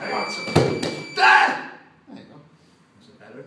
I want some. Ah! There you go. Is it better?